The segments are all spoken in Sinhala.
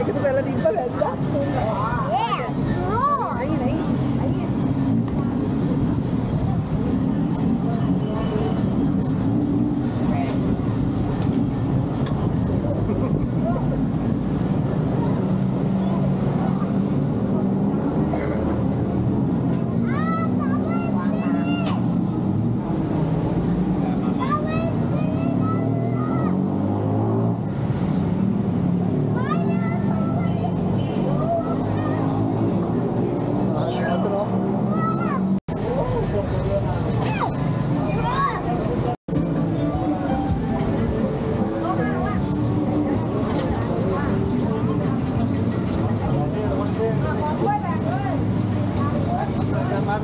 එකතු කරලා තිබ්බ වැද්දා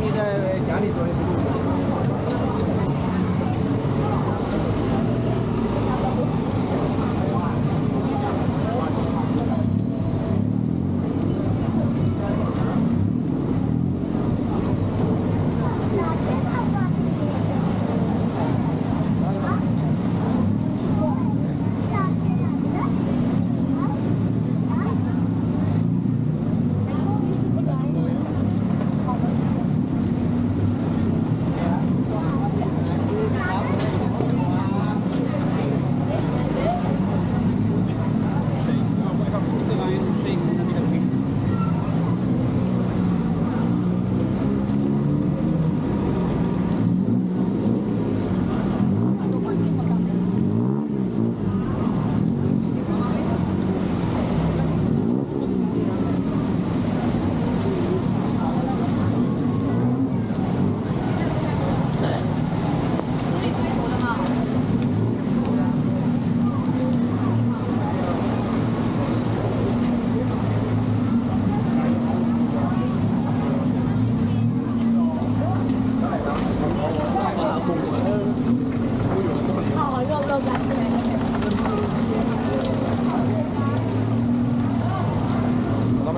你在家里做的是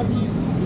Northeast.